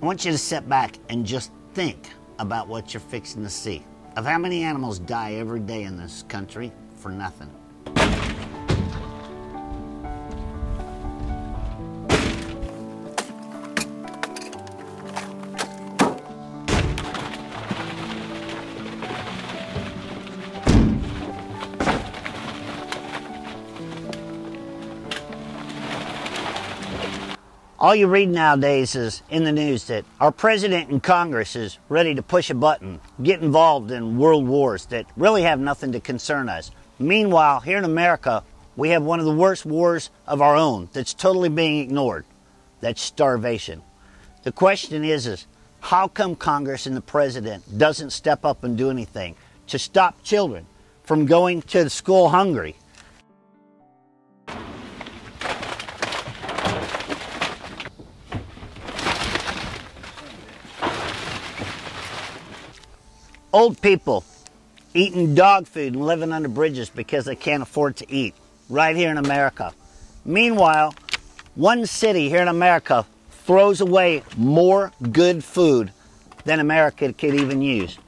I want you to sit back and just think about what you're fixing to see. Of how many animals die every day in this country for nothing. All you read nowadays is in the news that our president and Congress is ready to push a button, get involved in world wars that really have nothing to concern us. Meanwhile, here in America, we have one of the worst wars of our own that's totally being ignored. That's starvation. The question is, is how come Congress and the president doesn't step up and do anything to stop children from going to school hungry? Old people eating dog food and living under bridges because they can't afford to eat right here in America. Meanwhile, one city here in America throws away more good food than America could even use.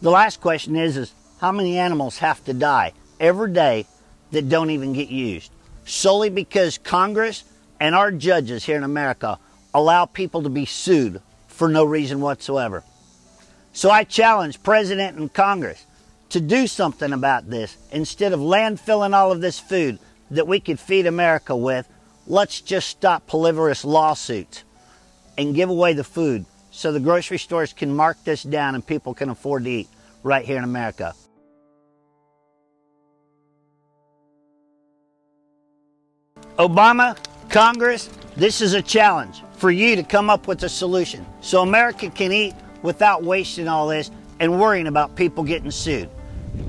The last question is, is how many animals have to die every day that don't even get used? Solely because Congress and our judges here in America allow people to be sued for no reason whatsoever. So I challenge President and Congress to do something about this. Instead of landfilling all of this food that we could feed America with, let's just stop pulverous lawsuits and give away the food so the grocery stores can mark this down and people can afford to eat right here in America. Obama, Congress, this is a challenge for you to come up with a solution so America can eat without wasting all this and worrying about people getting sued.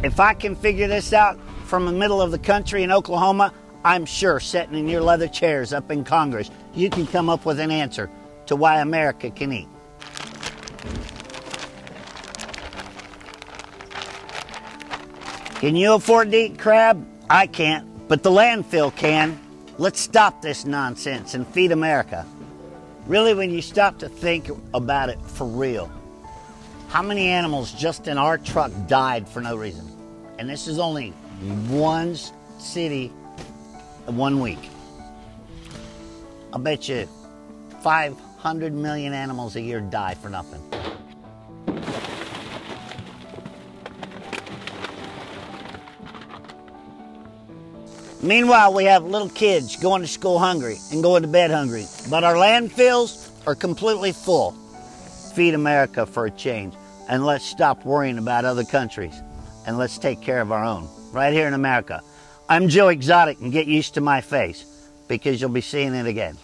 If I can figure this out from the middle of the country in Oklahoma, I'm sure sitting in your leather chairs up in Congress, you can come up with an answer to why America can eat. Can you afford to eat crab? I can't, but the landfill can. Let's stop this nonsense and feed America. Really, when you stop to think about it for real, how many animals just in our truck died for no reason? And this is only one city one week. I bet you 500 million animals a year die for nothing. Meanwhile, we have little kids going to school hungry and going to bed hungry, but our landfills are completely full. Feed America for a change and let's stop worrying about other countries and let's take care of our own right here in America. I'm Joe Exotic and get used to my face because you'll be seeing it again.